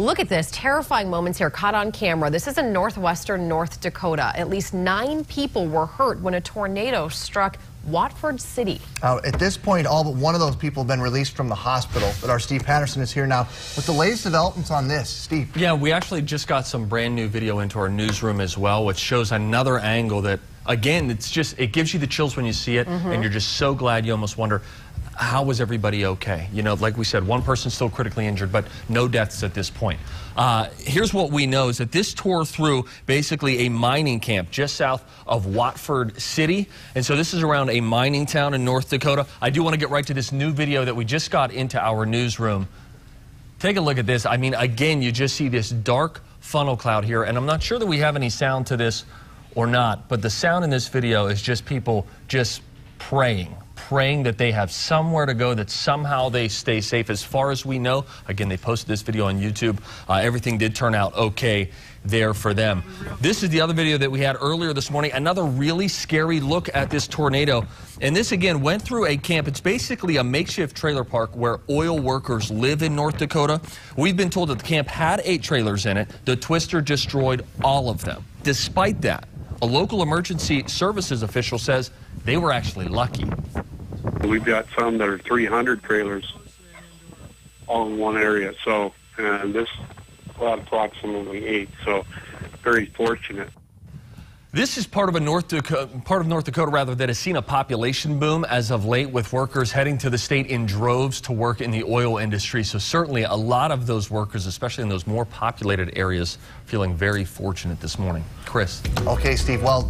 Look at this terrifying moments here caught on camera. This is in northwestern North Dakota. At least nine people were hurt when a tornado struck Watford City. Uh, at this point, all but one of those people have been released from the hospital. But our Steve Patterson is here now with the latest developments on this. Steve. Yeah, we actually just got some brand new video into our newsroom as well, which shows another angle that, again, it's just, it gives you the chills when you see it, mm -hmm. and you're just so glad you almost wonder, how was everybody okay? You know, like we said, one person still critically injured, but no deaths at this point. Uh, here's what we know is that this tore through basically a mining camp just south of Watford City. And so this is around a mining town in North Dakota. I do want to get right to this new video that we just got into our newsroom. Take a look at this. I mean, again, you just see this dark funnel cloud here, and I'm not sure that we have any sound to this or not, but the sound in this video is just people just praying praying that they have somewhere to go, that somehow they stay safe. As far as we know, again, they posted this video on YouTube. Uh, everything did turn out okay there for them. This is the other video that we had earlier this morning. Another really scary look at this tornado. And this, again, went through a camp. It's basically a makeshift trailer park where oil workers live in North Dakota. We've been told that the camp had eight trailers in it. The twister destroyed all of them. Despite that, a local emergency services official says they were actually lucky. We've got some that are 300 trailers all in one area. So, and this lot approximately eight. So, very fortunate. This is part of a North Dakota, part of North Dakota rather that has seen a population boom as of late with workers heading to the state in droves to work in the oil industry. So certainly a lot of those workers, especially in those more populated areas, feeling very fortunate this morning. Chris. Okay, Steve. Well.